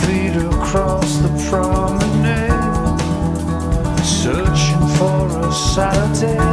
feet across the promenade, searching for a Saturday,